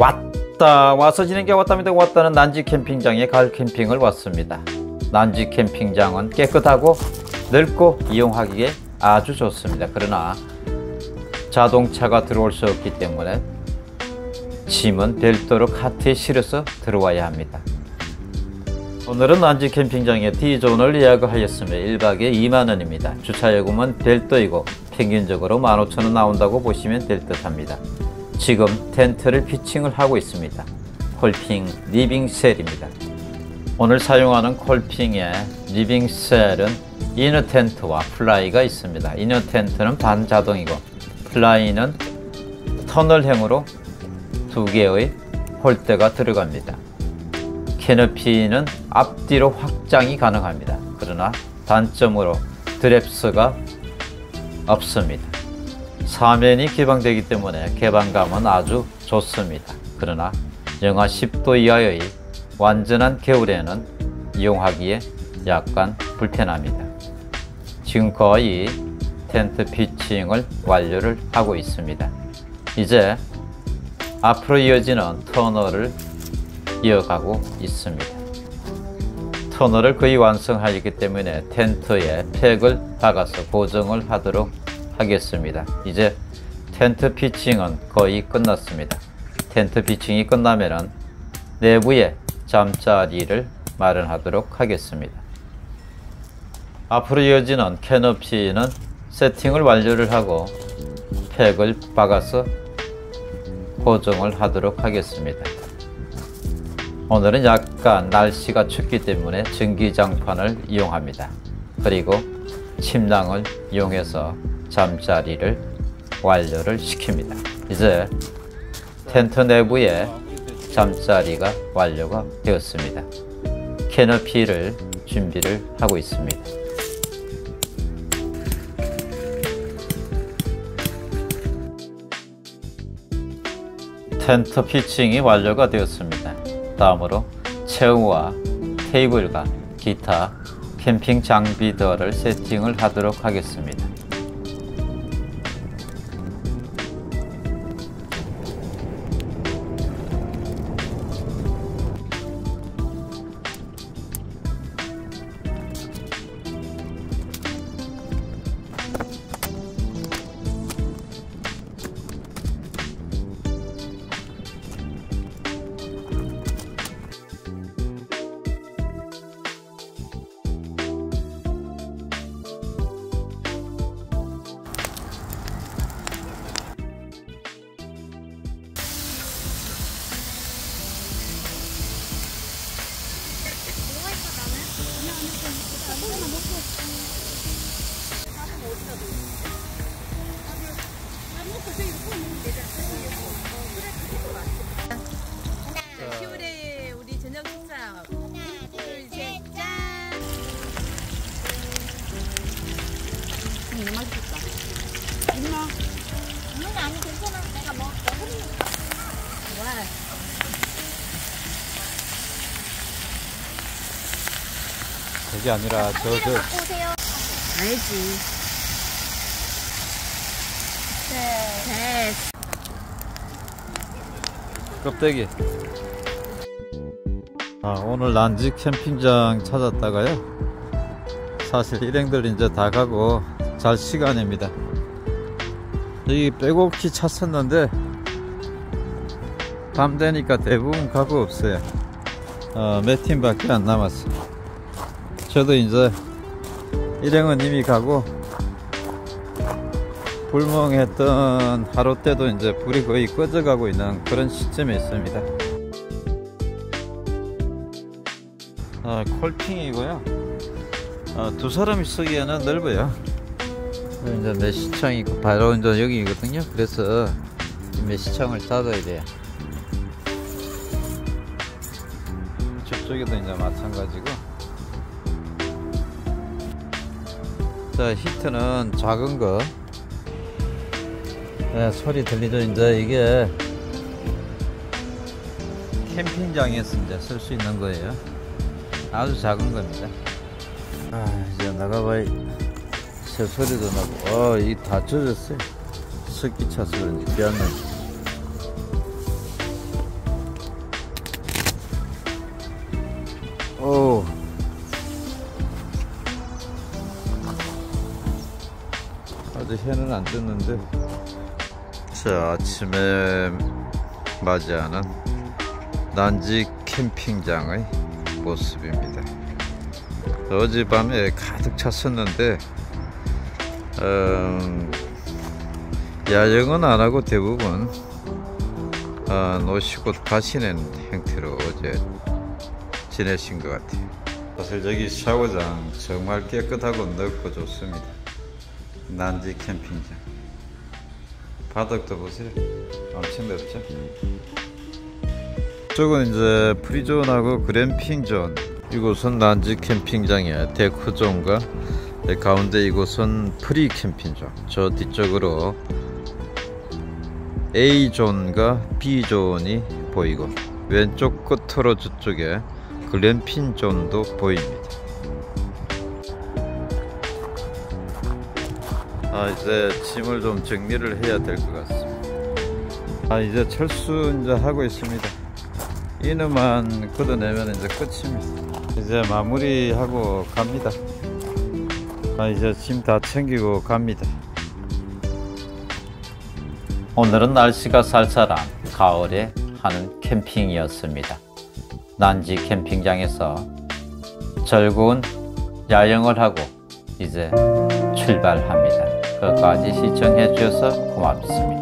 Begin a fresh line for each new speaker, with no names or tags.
왔다 와서 지는 게 왔답니다. 왔다는 난지 캠핑장에 가을 캠핑을 왔습니다. 난지 캠핑장은 깨끗하고 넓고 이용하기에 아주 좋습니다. 그러나 자동차가 들어올 수 없기 때문에 짐은 별도로 카트에 실어서 들어와야 합니다. 오늘은 난지 캠핑장에 D존을 예약하였으며 1박에 2만원입니다. 주차요금은 별도이고 평균적으로 15,000원 나온다고 보시면 될 듯합니다 지금 텐트를 피칭을 하고 있습니다. 콜핑 리빙셀입니다. 오늘 사용하는 콜핑의 리빙셀은 inner 텐트와 플라이가 있습니다. inner 텐트는 반자동이고 플라이는 터널형으로 두 개의 폴대가 들어갑니다. 캐노피는 앞뒤로 확장이 가능합니다. 그러나 단점으로 드랩스가 없습니다. 사면이 개방되기 때문에 개방감은 아주 좋습니다. 그러나 영하 10도 이하의 완전한 겨울에는 이용하기에 약간 불편합니다. 지금 거의 텐트 피칭을 완료를 하고 있습니다. 이제 앞으로 이어지는 터널을 이어가고 있습니다. 터널을 거의 완성하였기 때문에 텐트에 팩을 박아서 고정을 하도록 하겠습니다. 이제 텐트 피칭은 거의 끝났습니다. 텐트 피칭이 끝나면 내부에 잠자리를 마련하도록 하겠습니다. 앞으로 이어지는 캐노피는 세팅을 완료를 하고 팩을 박아서 고정을 하도록 하겠습니다. 오늘은 약간 날씨가 춥기 때문에 전기장판을 이용합니다. 그리고 침낭을 이용해서 잠자리를 완료를 시킵니다. 이제 텐트 내부에 잠자리가 완료가 되었습니다. 캐너피를 준비를 하고 있습니다. 텐트 피칭이 완료가 되었습니다. 다음으로 체어와 테이블과 기타 캠핑 장비들을 세팅을 하도록 하겠습니다.
이거 맛있겠다.
엄마.
엄마가 아니 괜찮아. 내가 먹을게.
와.
그게 아니라 저, 저.
알지.
네.
네.
껍데기. 아, 오늘 난지 캠핑장 찾았다가요. 사실 일행들 이제 다 가고 잘 시간입니다. 여기 빼곡히 찾았는데 밤 되니까 대부분 가고 없어요. 어, 몇 팀밖에 안 남았어. 저도 이제 일행은 이미 가고 불멍했던 하루 때도 이제 불이 거의 꺼져가고 있는 그런 시점에 있습니다. 아, 콜핑이고요. 아, 두 사람이 쓰기에는 넓어요. 이제 메시창이 있고 바로 이제 여기거든요. 그래서 이 메시창을 닫아야 돼요. 저쪽에도 이제 마찬가지고. 자, 히트는 작은 거. 네, 소리 들리죠? 이제 이게 캠핑장에서 이제 쓸 수 있는 거예요. 아주 작은 겁니다. 아, 이제 나가봐야 새 소리도 나고 어, 아이다 젖었어요. 습기 차서 그런지 비안나 오. 아직 해는 안 떴는데. 자 아침에 맞이하는 난지 캠핑장의 모습입니다. 어젯밤에 가득 찼었는데 음, 야영은 안 하고 대부분 어, 노시곳 가시는 형태로 어제 지내신 것 같아요. 사실 저기 샤워장 정말 깨끗하고 넓고 좋습니다. 난지 캠핑장. 바닥도 보세요. 엄청 넓죠? 이쪽은 이제 free존하고 글램핑존. 이곳은 난지 캠핑장이에요. 데크존과 네, 가운데 이곳은 free 캠핑존. 저 뒤쪽으로 A존과 B존이 보이고 왼쪽 끝으로 저쪽에 글램핑존도 보입니다. 아 이제 짐을 좀 정리를 해야 될 것 같습니다. 아 이제 철수 이제 하고 있습니다. 이놈만 걷어내면 이제 끝입니다. 이제 마무리하고 갑니다. 아 이제 짐 다 챙기고 갑니다. 오늘은 날씨가 쌀쌀한 가을에 하는 캠핑이었습니다. 난지 캠핑장에서 즐거운 야영을 하고 이제 출발합니다. 끝까지 시청해 주셔서 고맙습니다.